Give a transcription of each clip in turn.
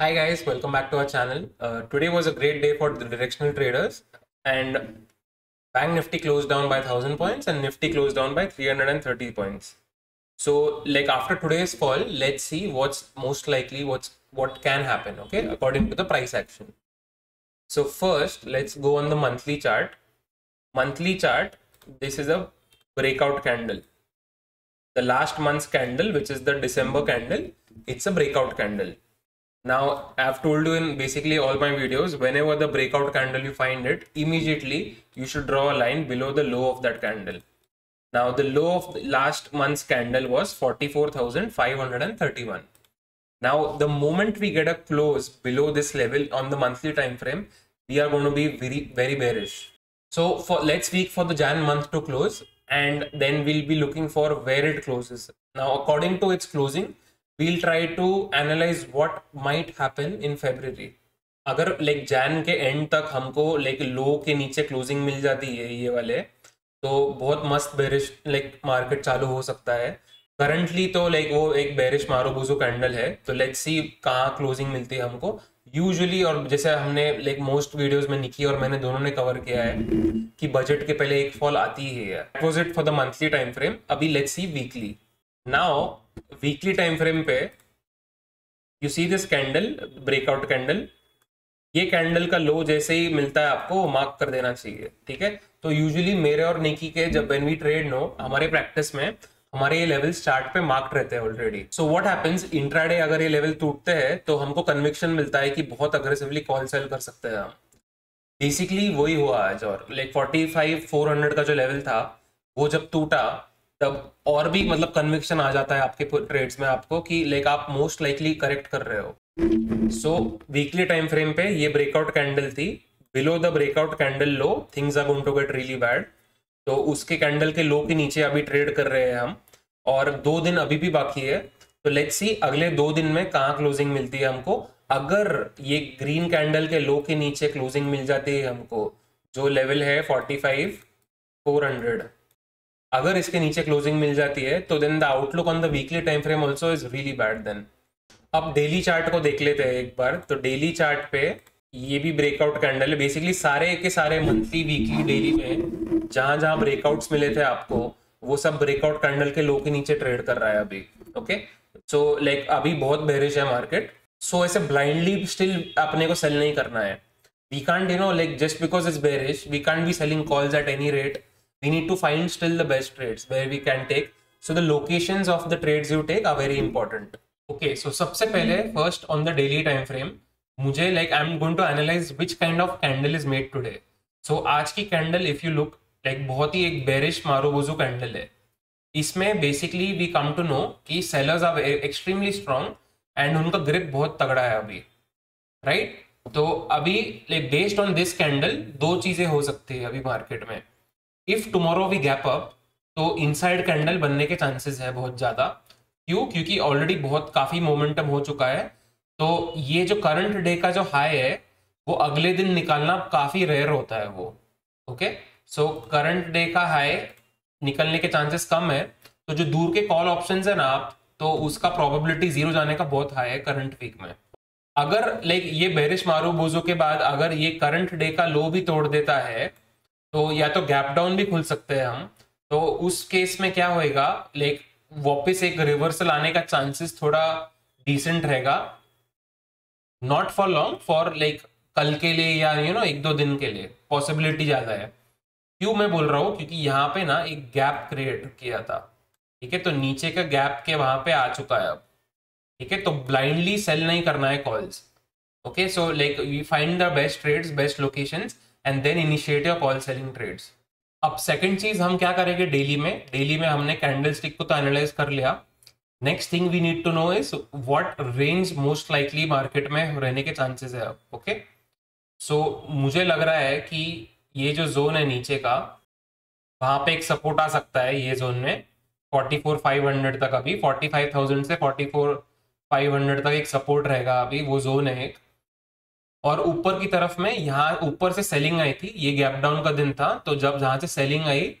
Hi guys, welcome back to our channel. Uh, today was a great day for the directional traders and Bank Nifty closed down by 1000 points and Nifty closed down by 330 points. So like after today's fall, let's see what's most likely what's what can happen, okay, according to the price action. So first, let's go on the monthly chart. Monthly chart, this is a breakout candle. The last month's candle, which is the December candle, it's a breakout candle now, I've told you in basically all my videos, whenever the breakout candle you find it, immediately you should draw a line below the low of that candle. Now, the low of the last month's candle was 44,531. Now, the moment we get a close below this level on the monthly time frame, we are going to be very, very bearish. So, for let's wait for the Jan month to close, and then we'll be looking for where it closes. Now, according to its closing, we'll try to analyze what might happen in February. अगर like Jain के end तक हमको like low के नीचे closing मिल जाती है ये वाले तो बहुत मस्त बेरिश लाइक मार्केट चालू हो सकता है। करंटली तो लाइक वो एक बेरिश मारो बुजो कैंडल है तो लेट्स सी कहाँ क्लोजिंग मिलती है हमको। यूजुअली और जैसे हमने लाइक मोस्ट वीडियोस में निकी और मैंने दोनों ने कवर किया है, कि बजट के पहले एक फॉल आती ही है। For the monthly time frame अभी let's see weekly now weekly time frame पे you see this candle breakout candle ये कैंडल का लो जैसे ही मिलता है आपको मार्क कर देना चाहिए, ठीक है? तो यूजुअली मेरे और नेकी के जब वेन वी ट्रेड नो हमारे प्रैक्टिस में हमारे ये लेवल्स चार्ट पे मार्क रहते हैं already so what happens intraday अगर ये लेवल टूटते हैं तो हमको कन्विक्शन मिलता है कि बहुत अग्रेसिवली कॉल सेल कर सकते हैं हम। बेसिकली वही हुआ आज और like forty five four hundred का जो लेवल था, वो जब टूटा तब और भी मतलब कन्विक्शन आ जाता है आपके ट्रेड्स में आपको कि लाइक आप मोस्ट लाइकली करेक्ट कर रहे हो। सो वीकली टाइम फ्रेम पे ये ब्रेकआउट कैंडल थी। Below the breakout candle low things are going to get really bad तो उसके कैंडल के लो के नीचे अभी ट्रेड कर रहे हैं हम। और दो दिन अभी भी बाकी है। तो लेट्स सी अगले दो दिन में कहाँ क्लोजिंग मिलती है हमको। अगर ये ग्रीन कैंडल के लो के नीचे क्लोजिंग मिल जाती है हमको, जो लेवल है फोर्टी फाइव फोर हंड्रेड अगर इसके नीचे क्लोजिंग मिल जाती है तो then the outlook on the weekly time frame also is really bad then अब डेली चार्ट को देख लेते हैं एक बार। तो डेली चार्ट पे ये भी ब्रेकआउट कैंडल है। बेसिकली सारे के सारे मंथली वीकली डेली में जहाँ जहाँ ब्रेकआउट्स मिले थे आपको वो सब ब्रेकआउट कैंडल के लो के नीचे ट्रेड कर रहा है अभी। ओके सो लाइक अभी बहुत बेरिश है मार्केट सो so, ऐसे ब्लाइंडली स्टिल अपने को सेल नहीं करना है। We can't you know like just because is bearish we can't be selling calls at any rate we need to find still the best trades where we can take so the locations of the trades you take are very important okay so सबसे पहले first on the daily time frame मुझे like I'm going to analyze which kind of candle is made today so आज की candle if you look like बहुत ही एक bearish मारोबोजो candle है इसमें basically we come to know कि sellers are extremely strong and उनका grip बहुत तगड़ा है अभी राइट right? तो अभी like based on this candle दो चीज़ें हो सकती है अभी मार्केट में if tomorrow we gap up तो इनसाइड कैंडल बनने के चांसेस है बहुत ज़्यादा। क्यों? क्योंकि ऑलरेडी बहुत काफ़ी मोमेंटम हो चुका है। तो ये जो करंट डे का जो हाई है, वो अगले दिन निकालना काफ़ी रेयर होता है वो। ओके सो करंट डे का हाई निकलने के चांसेस कम है। तो जो दूर के कॉल ऑप्शन है ना आप तो उसका प्रोबेबिलिटी ज़ीरो जाने का बहुत हाई है करंट वीक में। अगर लाइक ये बेरिश मारो बोजो के बाद अगर ये करंट डे का लो भी तोड़ देता है तो या तो गैप डाउन भी खुल सकते हैं हम। तो उस केस में क्या होएगा लाइक वापस एक रिवर्सल आने का चांसेस थोड़ा डिसेंट रहेगा। Not for long for like कल के लिए या यू you नो know, एक दो दिन के लिए पॉसिबिलिटी ज़्यादा है। क्यों मैं बोल रहा हूँ? क्योंकि यहाँ पे ना एक गैप क्रिएट किया था। ठीक है? तो नीचे का गैप के वहाँ पे आ चुका है अब। ठीक है? तो ब्लाइंडली सेल नहीं करना है calls okay so like we find the best trades best locations and then initiate your call selling trades अब सेकंड चीज़ हम क्या करेंगे डेली में? डेली में हमने कैंडल स्टिक को तो एनालाइज कर लिया। Next thing we need to know is what range most likely market में रहने के चांसेस है अब ओके सो मुझे लग रहा है कि ये जो जोन है नीचे का, वहाँ पे एक सपोर्ट आ सकता है ये जोन में। फोर्टी फोर फाइव हंड्रेड तक अभी फोर्टी फाइव थाउज़ेंड से फोर्टी फोर फाइव हंड्रेड तक एक सपोर्ट रहेगा अभी, वो जोन है एक। और ऊपर की तरफ़ में यहाँ ऊपर से सेलिंग आई थी, ये गैप डाउन का दिन था तो जब जहाँ से सेलिंग आई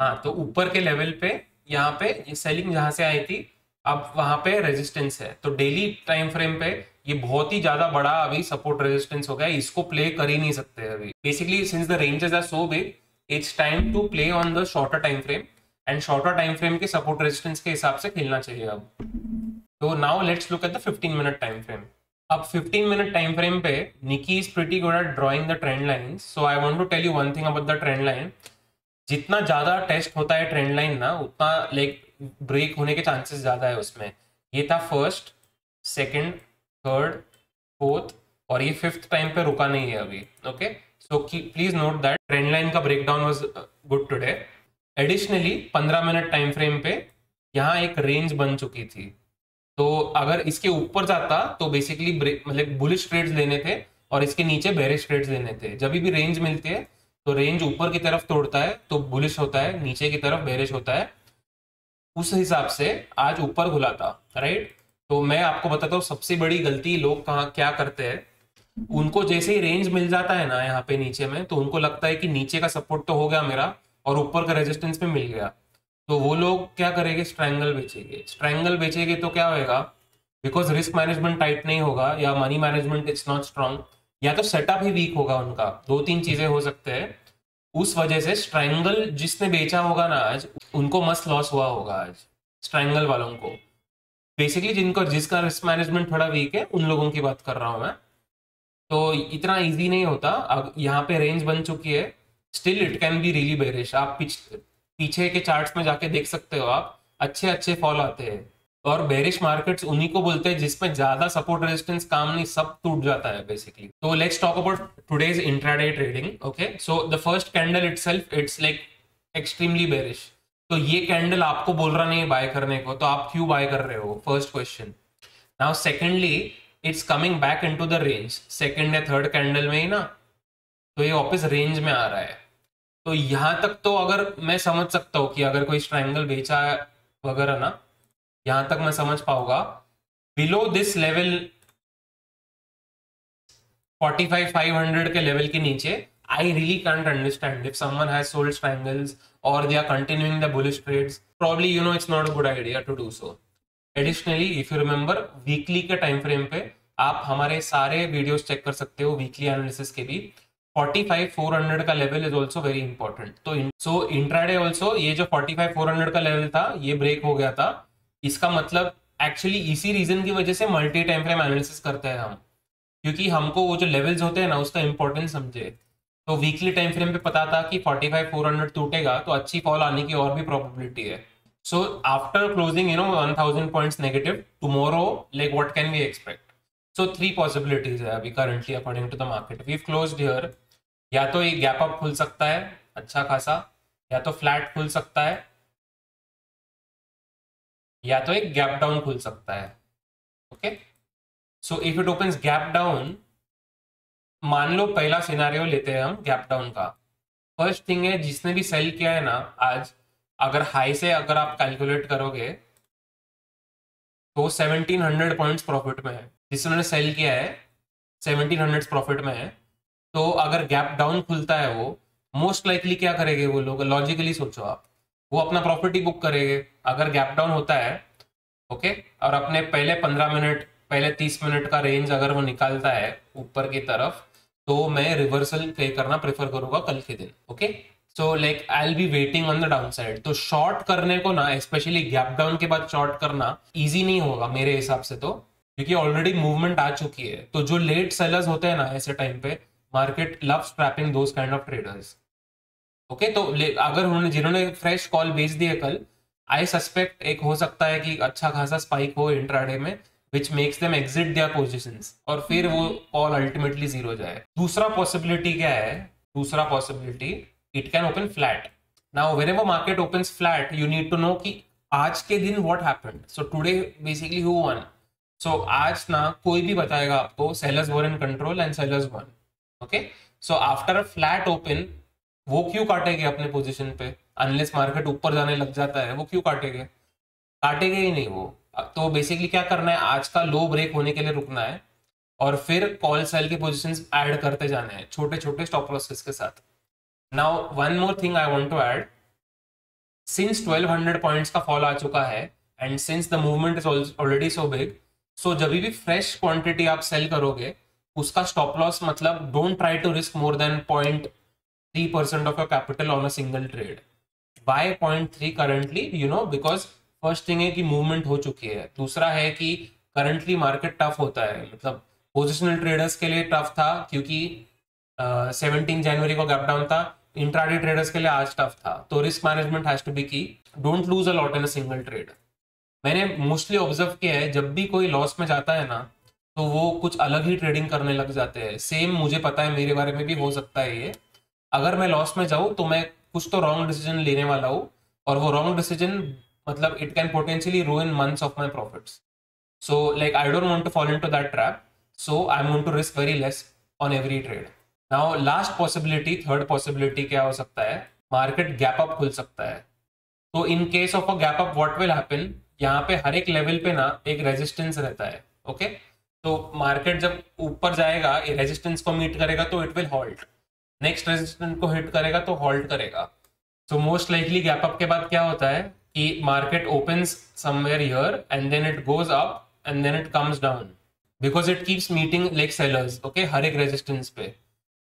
हाँ तो ऊपर के लेवल पे यहाँ पे ये सेलिंग जहाँ से आई थी, अब वहाँ पे रेजिस्टेंस है। तो डेली टाइम फ्रेम पे ये बहुत ही ज़्यादा बड़ा अभी सपोर्ट रेजिस्टेंस हो गया इसको प्ले कर ही नहीं सकते अभी। Basically since the ranges are so big it's time to play on the shorter time frame and shorter time frame के सपोर्ट रेजिस्टेंस के हिसाब से खेलना चाहिए अब। तो now let's look at the 15 minute time frame अब 15 मिनट टाइम फ्रेम पे निकी is pretty good at drawing the trend line so I want to tell you one thing about the trend line जितना ज़्यादा test होता है trend line ना, उतना like break होने के चांसेस ज़्यादा है उसमें। ये था फ़र्स्ट सेकंड थर्ड फोर्थ और ये फिफ्थ टाइम पे रुका नहीं है अभी okay so please note that trend line का break down was good today additionally 15 minute time frame पे यहाँ एक रेंज बन चुकी थी। तो अगर इसके ऊपर जाता तो बेसिकली मतलब बुलिश ट्रेड्स लेने थे और इसके नीचे बेरिश ट्रेड्स लेने थे। जब भी रेंज मिलती है तो रेंज ऊपर की तरफ़ तोड़ता है तो बुलिश होता है, नीचे की तरफ़ बेरिश होता है। उस हिसाब से आज ऊपर खुला था राइट तो मैं आपको बताता हूँ, सबसे बड़ी गलती लोग कहा, क्या करते हैं? उनको जैसे ही रेंज मिल जाता है ना यहाँ पे नीचे में तो उनको लगता है कि नीचे का सपोर्ट तो हो गया मेरा और ऊपर का रेजिस्टेंस में मिल गया। तो वो लोग क्या करेंगे? स्ट्रैंगल बेचेंगे। स्ट्रैंगल बेचेंगे तो क्या होएगा? बिकॉज़ रिस्क मैनेजमेंट टाइट नहीं होगा या money management it's not strong या तो सेटअप ही वीक होगा उनका। दो तीन चीज़ें हो सकते हैं। उस वजह से स्ट्रैंगल जिसने बेचा होगा ना आज, उनको मस्त लॉस हुआ होगा आज स्ट्रैंगल वालों को। बेसिकली जिनको, जिसका रिस्क मैनेजमेंट थोड़ा वीक है, उन लोगों की बात कर रहा हूँ मैं। तो इतना इजी नहीं होता। अब यहाँ पे रेंज बन चुकी है। Still it can be really bearish आप पीछे के चार्ट्स में जाके देख सकते हो आप। अच्छे अच्छे फॉल आते हैं। और बेरिश मार्केट्स उन्हीं को बोलते हैं जिसमें ज़्यादा सपोर्ट रेजिस्टेंस काम नहीं, सब टूट जाता है बेसिकली तो let's talk about today's intraday trading okay so the first candle itself it's like extremely bearish तो ये कैंडल आपको बोल रहा नहीं है बाय करने को तो आप क्यों बाय कर रहे हो? First question now secondly it's coming back into the range second या थर्ड कैंडल में ही ना। तो ये वापस रेंज में आ रहा है। तो यहाँ तक तो अगर मैं समझ सकता हूँ कि अगर कोई स्ट्रैंगल बेचा है वगैरह ना, यहाँ तक मैं समझ पाऊँगा। बिलो दिस लेवल 45 500 के लेवल के नीचे I really can't understand if someone has sold strangles और they are continuing the bullish trades probably you know it's not a good idea to do so additionally if you remember weekly के time frame पे आप हमारे सारे videos check कर सकते हो weekly analysis के भी। 45 400 का level is also very important तो सो इंट्राडे आल्सो ये जो 45 400 का लेवल था, ये ब्रेक हो गया था। इसका मतलब एक्चुअली इसी रीजन की वजह से मल्टी टाइम फ्रेम एनालिसिस करते हैं हम। क्योंकि हमको वो जो लेवल्स होते हैं ना, उसका इंपॉर्टेंस समझे। तो वीकली टाइम फ्रेम पे पता था कि 45 400 टूटेगा तो अच्छी फॉल आने की और भी प्रोबेबिलिटी है। So after closing you know 1000 points negative tomorrow like what can we expect so three possibilities है अभी currently according to the market we closed here या तो एक गैप अप खुल सकता है अच्छा खासा, या तो फ्लैट खुल सकता है, या तो एक गैप डाउन खुल सकता है okay so if it open gap down मान लो पहला सिनारियो लेते हैं हम गैप डाउन का। फ़र्स्ट थिंग है, जिसने भी सेल किया है ना, आज अगर हाई से अगर आप कैलकुलेट करोगे तो 1700 पॉइंट्स प्रॉफिट में है। जिसने सेल किया है 1700 प्रॉफिट में है। तो अगर गैप डाउन खुलता है वो मोस्ट लाइकली क्या करेंगे वो लोग? लॉजिकली सोचो आप। वो अपना ही बुक करेंगे। अगर गैप डाउन होता है ओके और अपने पहले पंद्रह मिनट पहले तीस मिनट का रेंज अगर वो निकालता है ऊपर की तरफ़ तो मैं रिवर्सल पे करना प्रेफर करूँगा कल के दिन okay so like I'll be waiting on the downside तो शॉर्ट करने को ना स्पेशली गैप डाउन के बाद शॉर्ट करना इजी नहीं होगा मेरे हिसाब से तो क्योंकि ऑलरेडी मूवमेंट आ चुकी है। तो जो लेट सेलर्स होते हैं ना ऐसे टाइम पे market love strapping those kind of traders okay तो अगर उन्होंने, जिन्होंने फ्रेश कॉल बेच दिए कल आई सस्पेक्ट एक हो सकता है कि अच्छा खासा स्पाइक हो इंट्राडे में which makes them exit their position और फिर वो कॉल अल्टीमेटली ज़ीरो जाए। दूसरा पॉसिबिलिटी क्या है? दूसरा possibility it can open flat now whenever market open flat you need to know कि आज के दिन what happened so today basically who won so आज ना कोई भी बताएगा आपको sellers were in control and sellers won okay so after flat open वो क्यों काटेंगे अपने पोजीशन पे? अनलेस मार्केट ऊपर जाने लग जाता है, वो क्यों काटेंगे? काटेंगे ही नहीं वो। तो बेसिकली क्या करना है? आज का लो ब्रेक होने के लिए रुकना है और फिर कॉल सेल के पोजिशन ऐड करते जाने हैं छोटे छोटे स्टॉप लॉसेस के साथ। Now one more thing I want to add since 1200 points का फॉल आ चुका है and since the movement is already so big so जब भी फ्रेश क्वांटिटी आप सेल करोगे उसका स्टॉप लॉस मतलब don't try to risk more than point three percent of your capital on a single trade by point three currently you know because first thing है कि movement हो चुकी है। दूसरा है कि करंटली मार्केट टफ होता है। मतलब पोजिशनल ट्रेडर्स के लिए टफ था क्योंकि सेवनटीन uh, जनवरी को गैप डाउन था। इंट्राडे ट्रेडर्स के लिए आज टफ था। तो risk management has to be की don't lose a lot in a single trade मैंने मोस्टली ऑब्ज़र्व किया है जब भी कोई लॉस में जाता है ना तो वो कुछ अलग ही ट्रेडिंग करने लग जाते हैं। सेम मुझे पता है, मेरे बारे में भी हो सकता है ये। अगर मैं लॉस में जाऊँ तो मैं कुछ तो रॉन्ग डिसीज़न लेने वाला हूँ और वो रॉन्ग डिसीज़न मतलब it can potentially in months of my profits so like I don't want to follow into that trap so I am to risk very less on every trade now last possibility third possibility क्या हो सकता है? Market gap up खुल सकता है। तो in case of a gap up what will happen यहाँ पे हर एक लेवल पे ना एक रेजिस्टेंस रहता है ओके तो मार्केट जब ऊपर जाएगा रेजिस्टेंस को मीट करेगा तो it will halt next resistance को हिट करेगा तो हॉल्ट करेगा. So most likely gap up के बाद क्या होता है कि market opens somewhere here and then it goes up and then it comes down because it keeps meeting like sellers okay हर एक रेजिस्टेंस पे.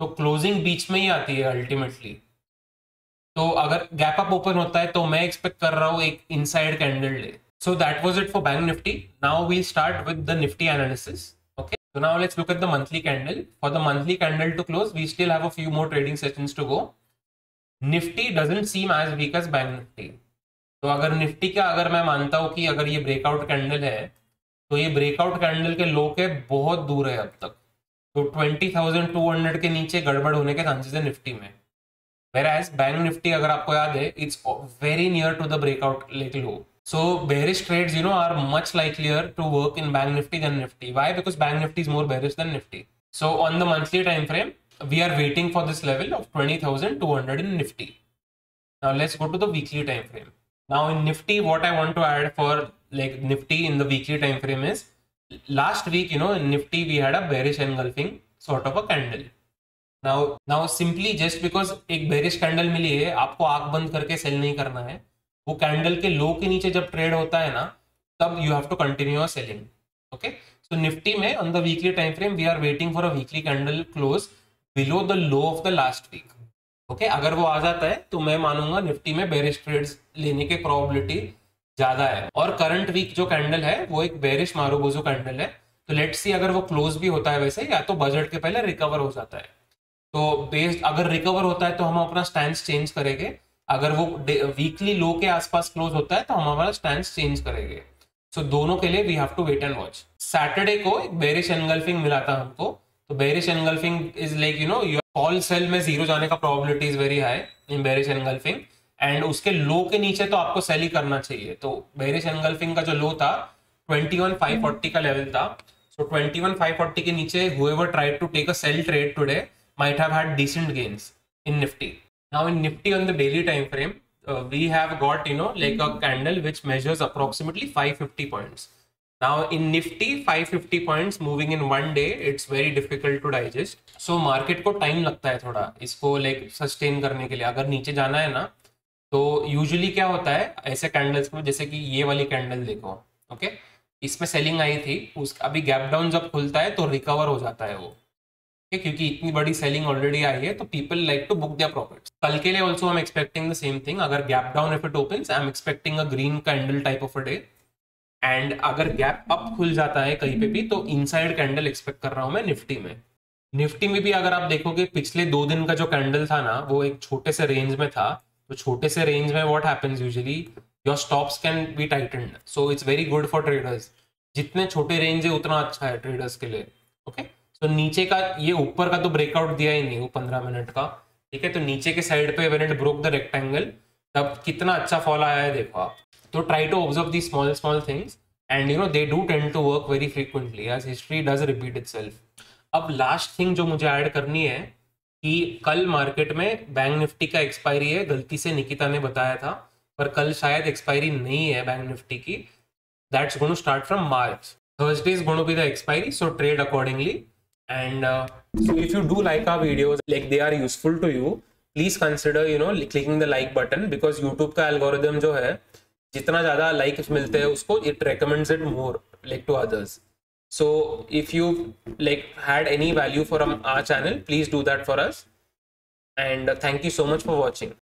तो क्लोजिंग बीच में ही आती है अल्टीमेटली तो अगर गैप अप ओपन होता है तो मैं एक्सपेक्ट कर रहा हूँ एक inside candle day So that was it for Bank Nifty. Now we'll start with the Nifty analysis. Okay. So now let's look at the monthly candle. For the monthly candle to close, we still have a few more trading sessions to go. Nifty doesn't seem as weak as Bank Nifty. तो अगर Nifty का अगर मैं मानता हूँ कि अगर ये ब्रेकआउट कैंडल है तो ये ब्रेकआउट कैंडल के लो के बहुत दूर है अब तक तो 20,200 के नीचे गड़बड़ होने के चांसेस है निफ्टी में वेर एज बैंक निफ्टी अगर आपको याद है it's very near to the breakout lake low So bearish trades, you know, are much likelier to work in Bank Nifty than Nifty. Why? Because Bank Nifty is more bearish than Nifty. So on the monthly time frame, we are waiting for this level of 20,200 in Nifty. Now let's go to the weekly time frame. Now in Nifty, what I want to add for like Nifty in the weekly time frame is last week, you know, in Nifty we had a bearish engulfing sort of a candle. Now, now simply just because एक bearish candle मिली है आपको आँख बंद करके cell नहीं करना है वो कैंडल के लो के नीचे जब ट्रेड होता है ना, तब you have to continue selling okay so Nifty में on the weekly time frame we are waiting for a weekly candle close below the low of the last week okay अगर वो आ जाता है तो मैं मानूँगा निफ्टी में बेरिश ट्रेड्स लेने की प्रोबेबिलिटी ज़्यादा है। और करंट वीक जो कैंडल है, वो एक बेरिश मारोबोजो कैंडल है। तो लेट सी अगर वो क्लोज भी होता है वैसे, या तो बजट के पहले रिकवर हो जाता है। तो बेस्ड अगर रिकवर होता है तो हम अपना स्टैंड चेंज करेंगे। अगर वो वीकली लो के आसपास क्लोज होता है तो हम हमारा स्टैंड चेंज करेंगे। सो so, दोनों के लिए we have to wait and watch Saturday को एक बेरिश एनगल्फिंग मिला था हमको। तो bearish engulfing is like you know your call sell में ज़ीरो जाने का probability is very high in bearish engulfing and उसके लो के नीचे तो आपको सेल ही करना चाहिए। तो बेरिश एनगल्फिंग का जो लो था 21540 का लेवल था। सो so 21540 के नीचे whoever tried to take a sell trade today might have had decent gains in nifty Now in Nifty on the daily time frame, uh, we have got, you know, like a candle which measures approximately 550 points. Now in Nifty, 550 points moving in one day, it's very difficult to digest. So market को time लगता है थोड़ा इसको like sustain करने के लिए अगर नीचे जाना है ना तो usually होता है ऐसे कैंडल्स में जैसे कि ये वाली कैंडल देखो ओके okay? इसमें सेलिंग आई थी उस अभी गैप डाउन जब खुलता है तो रिकवर हो जाता है वो क्योंकि इतनी बड़ी सेलिंग ऑलरेडी आई है तो people like to book their profit कल के लिए also I am expecting the same thing अगर gap down if it opens I am expecting a green candle type of a day and अगर gap up खुल जाता है कहीं पे भी तो इनसाइड कैंडल एक्सपेक्ट कर रहा हूँ मैं निफ्टी में. निफ्टी में भी अगर आप देखोगे, पिछले दो दिन का जो कैंडल था ना, वो एक छोटे से रेंज में था. तो छोटे से रेंज में what happens usually your stops can be tightened so it's very good for traders जितने छोटे रेंज है, उतना अच्छा है ट्रेडर्स के लिए. Okay okay? तो नीचे का, ये ऊपर का तो ब्रेकआउट दिया ही नहीं, वो पंद्रह मिनट का। ठीक है तो नीचे के साइड पे when it broke the rectangle तब कितना अच्छा फॉल आया है देखो आप। तो try to observe the small small things and you know they do tend to work very frequently as history does repeat it अब लास्ट थिंग जो मुझे ऐड करनी है कि कल मार्केट में बैंक निफ्टी का एक्सपायरी है, गलती से निकिता ने बताया था, पर कल शायद एक्सपायरी नहीं है बैंक निफ्टी की। That's to start from March Thursday is to be the expiry so trade accordingly and uh, so if you do like our videos like they are useful to you please consider you know clicking the like button because youtube ka algorithm jo hai jitna zyada likes milte hai usko it recommends it more like to others. So if you like had any value from our channel please do that for us. And uh, thank you so much for watching.